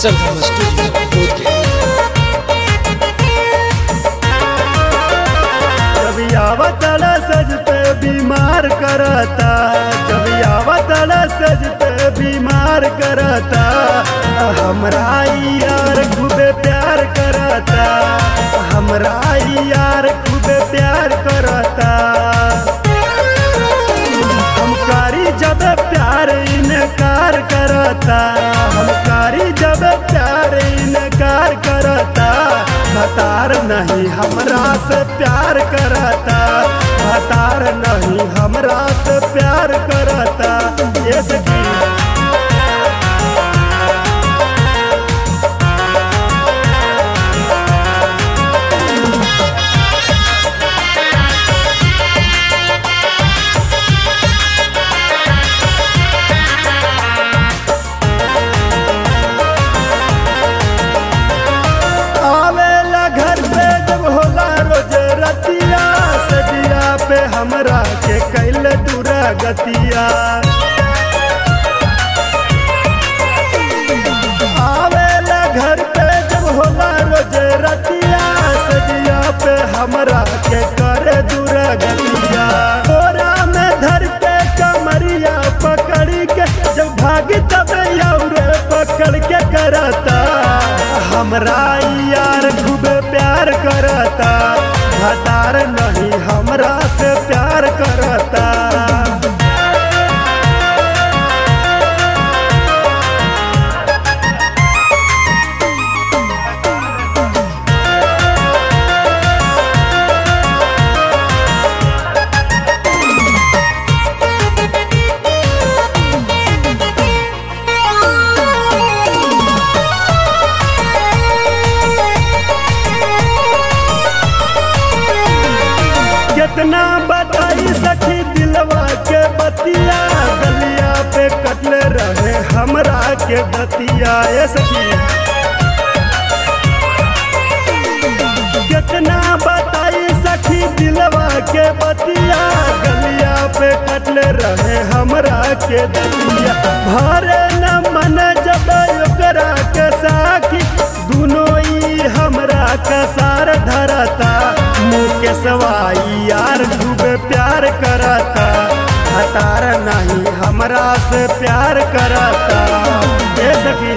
Studio Bodhgaya जब आवतल सज पे बीमार करता, जब आवतल सज पे बीमार करता, हमरा यार खूबे प्यार करता, हमरा यार खूबे प्यार करता। हम कारी जब प्यार इनकार करता हम कारी इनकार करता भतार नहीं हमरा से प्यार करता भतार नहीं हमरा से प्यार करता। ये दूरा गतिया। आवेला घर पे जब होला रोज रतिया, सदिया पे हमरा के करे दूरा गतिया। में धर के कमरिया पकड़ी के, जब तब पकड़ के करता। हमरा यार खूब प्यार करता भतार नहीं हमरा से प्यार कितना बताई सखी दिलवा के बतिया, गलिया पे कटले रहे हमरा के बतिया ए सखी। कितना बताई सखी दिलवा के बतिया, गलिया पे कटले रहे हमरा के दतिया भरे न मन जब के साखी, दुनो ई हमरा का धरता केसवाई यार डूबे प्यार करता। हतार नहीं हमरा से प्यार करता। सखी